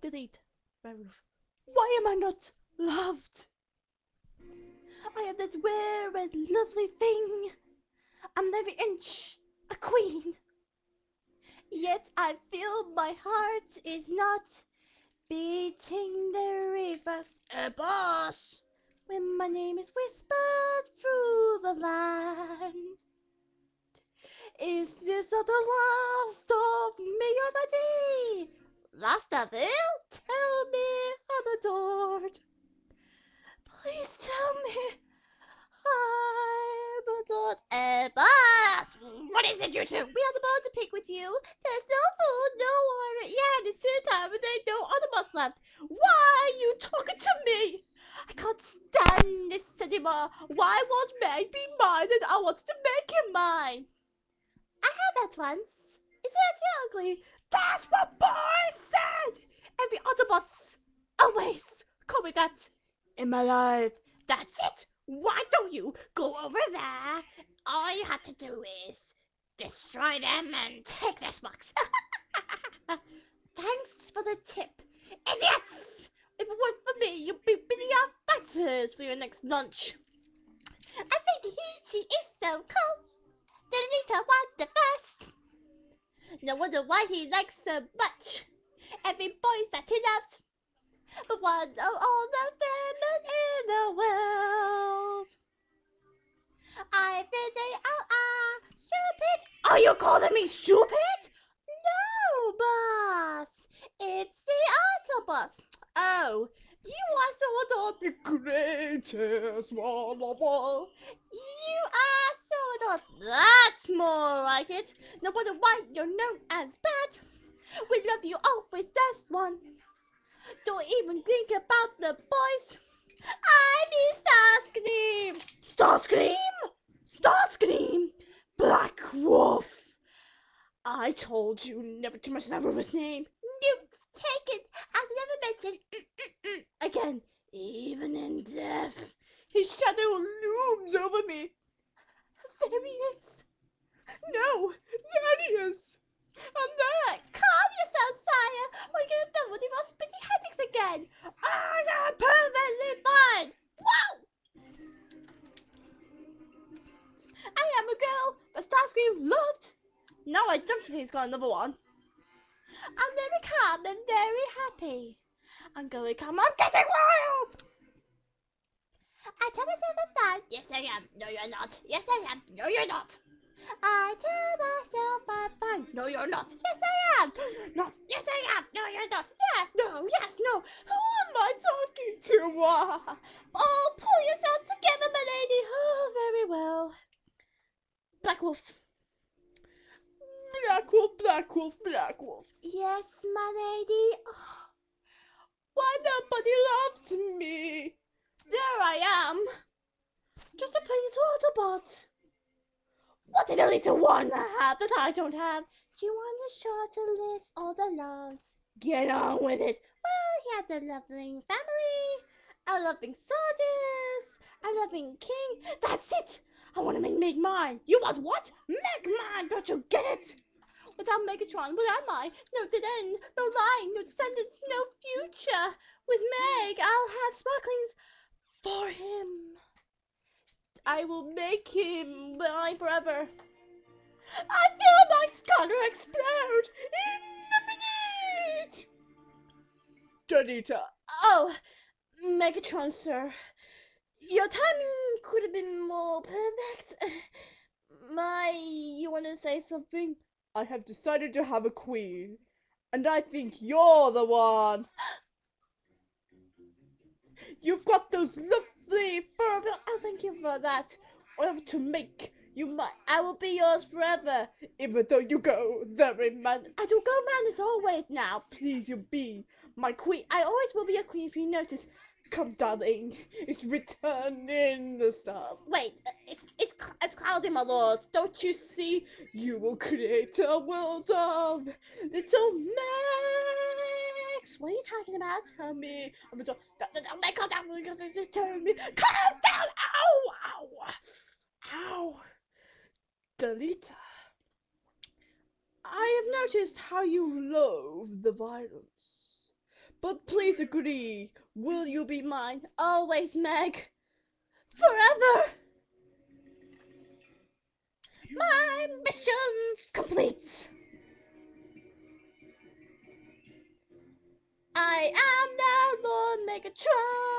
delete. Werewolf. Why am I not loved? I am this rare and lovely thing. I'm every inch a queen. Yet I feel my heart is not beating the reverse. A uh, boss! When my name is whispered through the land. Is this the last of me already? Tell me I'm adored. Please tell me I'm adored. Eh! What is it you two? We have the ball to pick with you. There's no food, no water. Yeah, it's dinner time and there's no other boss left. Why are you talking to me? I can't stand this anymore. Why won't Meg be mine and I wanted to make him mine? I had that once. Ugly? That's what boys said! And Every Autobots always call me that in my life. That's it! Why don't you go over there? All you have to do is destroy them and take this box. Thanks for the tip. Idiots! If it weren't for me, you'd be bidding out fighters for your next lunch. I think he, she is so cool. Didn't need to want the first. No wonder why he likes so much. Every boy that he loves. But one of all the famous in the world. I think they all are stupid. Are you calling me stupid? No, boss. It's the Autobots. Oh, you are so adult. The greatest one of all. You are so adult. That's more like No wonder why you're known as bad. We love you always, best one. Don't even think about the boys. I need Starscream. Starscream? Starscream? Black Wolf. I told you never to mention that River's name. Newt, take it. I've never mentioned again, even in death. His shadow looms over me. There he is. No, is. I'm there. Calm yourself, sire. We're gonna done with your spitty headaches again. I am perfectly fine. Whoa! I am a girl that Starscream loved. Now I don't think he's got another one. I'm very calm and very happy. I'm going to come, I'm getting wild. I tell myself I'm fine. Yes, I am. No, you're not. Yes, I am. No, you're not. I tell myself I'm fine. No, you're not. Yes, I am. No, you're not. Yes, I am. No, you're not. Yes, no, yes, no. Who am I talking to? Ah. Oh, pull yourself together, my lady. Oh, very well. Black Wolf. Black Wolf, Black Wolf, Black Wolf. Yes, my lady. Oh, Why nobody loved me? there I am. Just a plain little Autobot. What did a little one have that I don't have? Do you want a shorter list or the long? Get on with it. Well, he had a loving family, a loving soldiers, a loving king. That's it. I want to make Meg mine. You want what? Meg mine. Don't you get it? Without Megatron, what am I? No dead end, no line, no descendants, no future. With Meg, I'll have sparklings for him. I will make him mine forever. I feel my skull explode in a minute. Danita, Oh, Megatron, sir. Your timing could have been more perfect. My, you want to say something? I have decided to have a queen. And I think you're the one. You've got those fur. Oh, thank you for that. Whatever to make you my, I will be yours forever. Even though you go very mad. I do go man as always now. Please, you be my queen. I always will be a queen if you notice. Come, darling. It's returning the stars. Wait, it's it's it's cloudy, my lord. Don't you see? You will create a world of little Max. What are you talking about? Tell me. I'm a dog. Don't make down. Tell me. Calm down. Ow. Ow. Ow. Delita. I have noticed how you loathe the violence. But please agree, will you be mine? Always, Meg. Forever. Megatron.